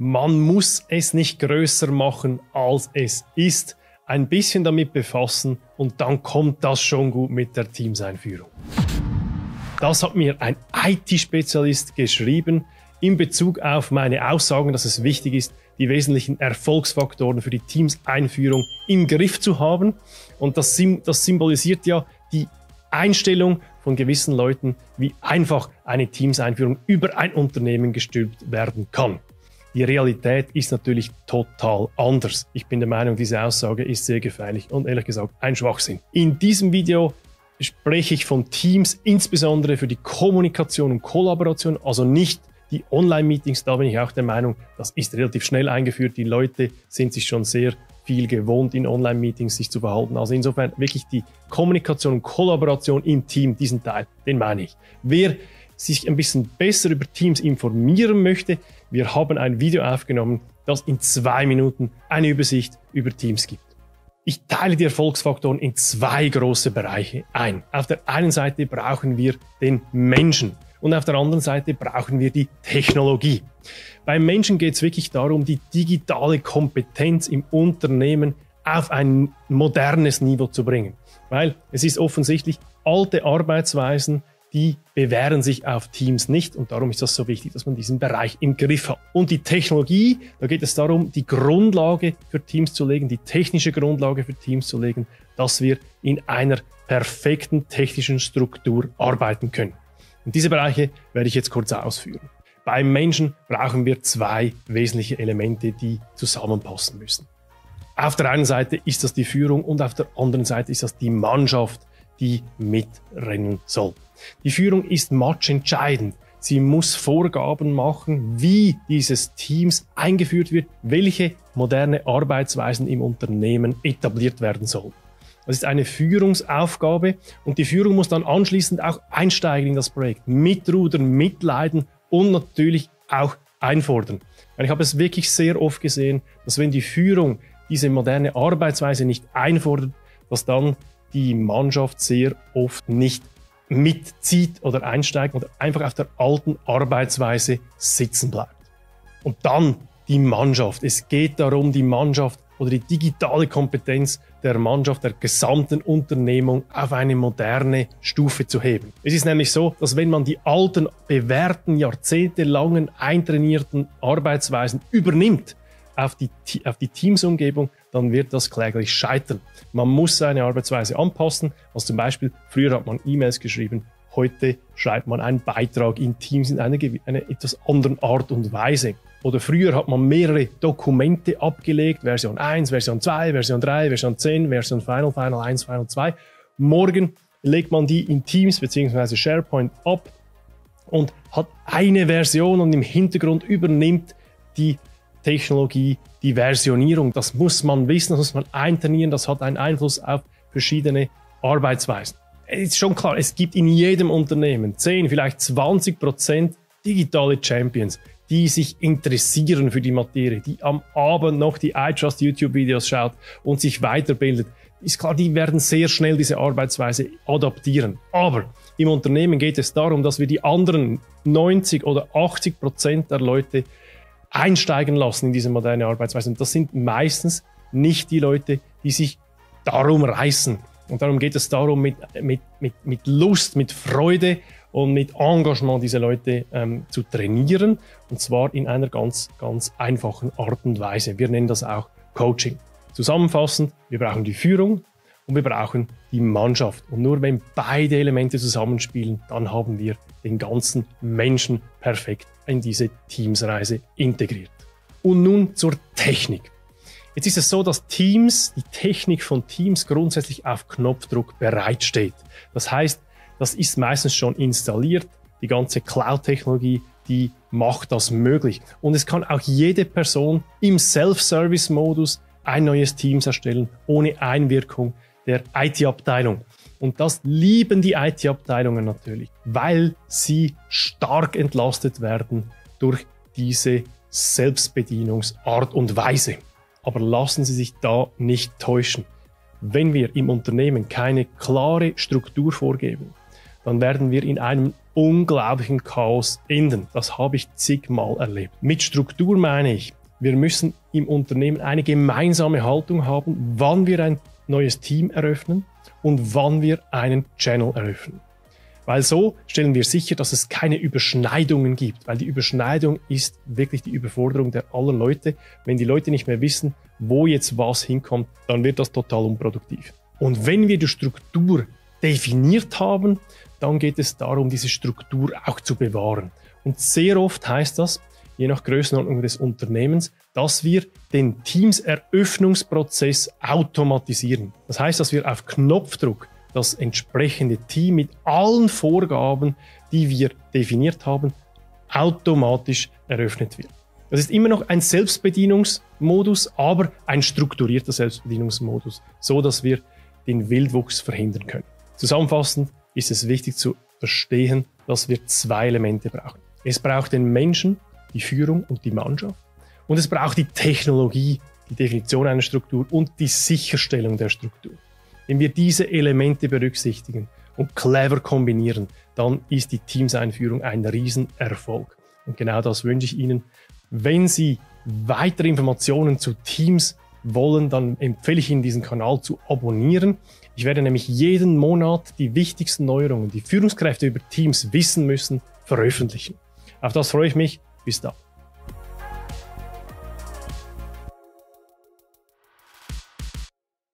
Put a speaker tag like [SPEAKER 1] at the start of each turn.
[SPEAKER 1] Man muss es nicht größer machen, als es ist. Ein bisschen damit befassen und dann kommt das schon gut mit der Teamseinführung. Das hat mir ein IT-Spezialist geschrieben in Bezug auf meine Aussagen, dass es wichtig ist, die wesentlichen Erfolgsfaktoren für die Teams-Einführung im Griff zu haben. Und das, das symbolisiert ja die Einstellung von gewissen Leuten, wie einfach eine Teams-Einführung über ein Unternehmen gestülpt werden kann. Die Realität ist natürlich total anders. Ich bin der Meinung, diese Aussage ist sehr gefährlich und ehrlich gesagt ein Schwachsinn. In diesem Video spreche ich von Teams, insbesondere für die Kommunikation und Kollaboration, also nicht die Online-Meetings, da bin ich auch der Meinung, das ist relativ schnell eingeführt. Die Leute sind sich schon sehr viel gewohnt, in Online-Meetings sich zu verhalten. Also insofern wirklich die Kommunikation und Kollaboration im Team, diesen Teil, den meine ich. Wer sich ein bisschen besser über Teams informieren möchte, wir haben ein Video aufgenommen, das in zwei Minuten eine Übersicht über Teams gibt. Ich teile die Erfolgsfaktoren in zwei große Bereiche ein. Auf der einen Seite brauchen wir den Menschen und auf der anderen Seite brauchen wir die Technologie. Beim Menschen geht es wirklich darum, die digitale Kompetenz im Unternehmen auf ein modernes Niveau zu bringen. Weil es ist offensichtlich, alte Arbeitsweisen, die bewähren sich auf Teams nicht und darum ist das so wichtig, dass man diesen Bereich im Griff hat. Und die Technologie, da geht es darum, die Grundlage für Teams zu legen, die technische Grundlage für Teams zu legen, dass wir in einer perfekten technischen Struktur arbeiten können. Und diese Bereiche werde ich jetzt kurz ausführen. Beim Menschen brauchen wir zwei wesentliche Elemente, die zusammenpassen müssen. Auf der einen Seite ist das die Führung und auf der anderen Seite ist das die Mannschaft, die mitrennen soll. Die Führung ist matchentscheidend. Sie muss Vorgaben machen, wie dieses Teams eingeführt wird, welche moderne Arbeitsweisen im Unternehmen etabliert werden sollen. Das ist eine Führungsaufgabe und die Führung muss dann anschließend auch einsteigen in das Projekt, mitrudern, mitleiden und natürlich auch einfordern. Ich habe es wirklich sehr oft gesehen, dass wenn die Führung diese moderne Arbeitsweise nicht einfordert, dass dann die Mannschaft sehr oft nicht mitzieht oder einsteigt oder einfach auf der alten Arbeitsweise sitzen bleibt. Und dann die Mannschaft. Es geht darum, die Mannschaft oder die digitale Kompetenz der Mannschaft, der gesamten Unternehmung auf eine moderne Stufe zu heben. Es ist nämlich so, dass wenn man die alten, bewährten, jahrzehntelangen, eintrainierten Arbeitsweisen übernimmt auf die, auf die Teamsumgebung, dann wird das kläglich scheitern. Man muss seine Arbeitsweise anpassen. Also zum Beispiel, früher hat man E-Mails geschrieben, heute schreibt man einen Beitrag in Teams in einer, einer etwas anderen Art und Weise. Oder früher hat man mehrere Dokumente abgelegt, Version 1, Version 2, Version 3, Version 10, Version Final, Final 1, Final 2. Morgen legt man die in Teams bzw. SharePoint ab und hat eine Version und im Hintergrund übernimmt die Technologie die Versionierung. Das muss man wissen, das muss man eintrainieren, das hat einen Einfluss auf verschiedene Arbeitsweisen. Es ist schon klar, es gibt in jedem Unternehmen 10, vielleicht 20 Prozent digitale Champions, die sich interessieren für die Materie, die am Abend noch die iTrust YouTube-Videos schaut und sich weiterbildet, ist klar, die werden sehr schnell diese Arbeitsweise adaptieren. Aber im Unternehmen geht es darum, dass wir die anderen 90 oder 80 Prozent der Leute einsteigen lassen in diese moderne Arbeitsweise. Und das sind meistens nicht die Leute, die sich darum reißen. Und darum geht es darum, mit, mit, mit, mit Lust, mit Freude und mit Engagement diese Leute ähm, zu trainieren. Und zwar in einer ganz, ganz einfachen Art und Weise. Wir nennen das auch Coaching. Zusammenfassend, wir brauchen die Führung und wir brauchen die Mannschaft. Und nur wenn beide Elemente zusammenspielen, dann haben wir den ganzen Menschen perfekt in diese Teamsreise integriert. Und nun zur Technik. Jetzt ist es so, dass Teams, die Technik von Teams grundsätzlich auf Knopfdruck bereitsteht. Das heißt, das ist meistens schon installiert. Die ganze Cloud-Technologie, die macht das möglich. Und es kann auch jede Person im Self-Service-Modus ein neues Team erstellen, ohne Einwirkung der IT-Abteilung. Und das lieben die IT-Abteilungen natürlich, weil sie stark entlastet werden durch diese Selbstbedienungsart und Weise. Aber lassen Sie sich da nicht täuschen. Wenn wir im Unternehmen keine klare Struktur vorgeben, dann werden wir in einem unglaublichen Chaos enden. Das habe ich zigmal erlebt. Mit Struktur meine ich, wir müssen im Unternehmen eine gemeinsame Haltung haben, wann wir ein neues Team eröffnen und wann wir einen Channel eröffnen. Weil so stellen wir sicher, dass es keine Überschneidungen gibt, weil die Überschneidung ist wirklich die Überforderung der aller Leute. Wenn die Leute nicht mehr wissen, wo jetzt was hinkommt, dann wird das total unproduktiv. Und wenn wir die Struktur definiert haben, dann geht es darum, diese Struktur auch zu bewahren. Und sehr oft heißt das, je nach Größenordnung des Unternehmens, dass wir den Teams-Eröffnungsprozess automatisieren. Das heißt, dass wir auf Knopfdruck das entsprechende Team mit allen Vorgaben, die wir definiert haben, automatisch eröffnet wird. Das ist immer noch ein Selbstbedienungsmodus, aber ein strukturierter Selbstbedienungsmodus, so dass wir den Wildwuchs verhindern können. Zusammenfassend ist es wichtig zu verstehen, dass wir zwei Elemente brauchen. Es braucht den Menschen, die Führung und die Mannschaft. Und es braucht die Technologie, die Definition einer Struktur und die Sicherstellung der Struktur. Wenn wir diese Elemente berücksichtigen und clever kombinieren, dann ist die Teamseinführung ein Riesenerfolg. Und genau das wünsche ich Ihnen. Wenn Sie weitere Informationen zu Teams wollen, dann empfehle ich Ihnen, diesen Kanal zu abonnieren. Ich werde nämlich jeden Monat die wichtigsten Neuerungen, die Führungskräfte über Teams wissen müssen, veröffentlichen. Auf das freue ich mich. Bis dann.